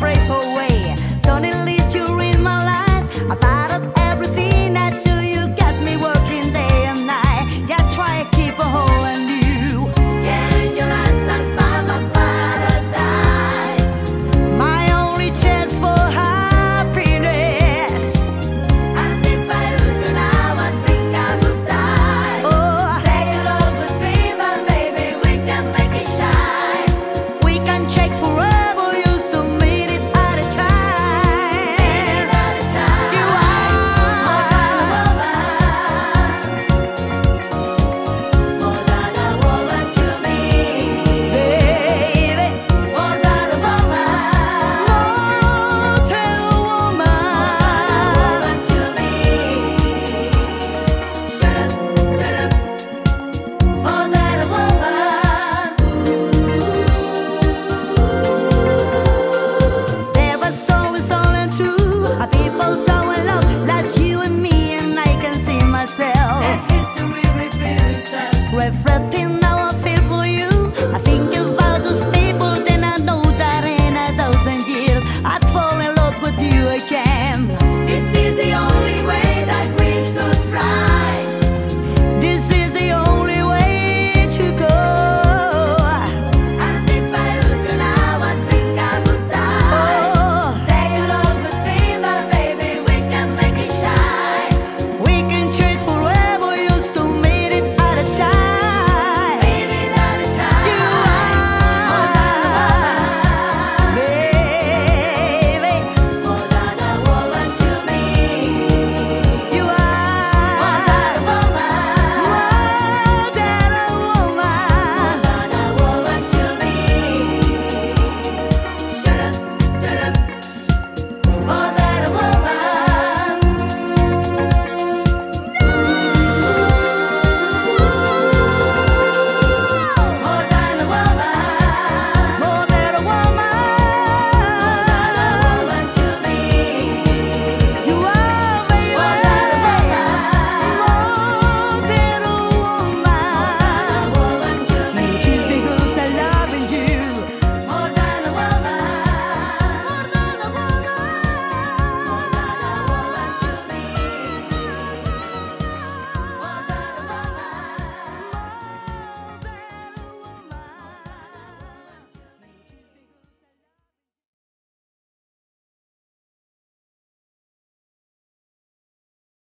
break away.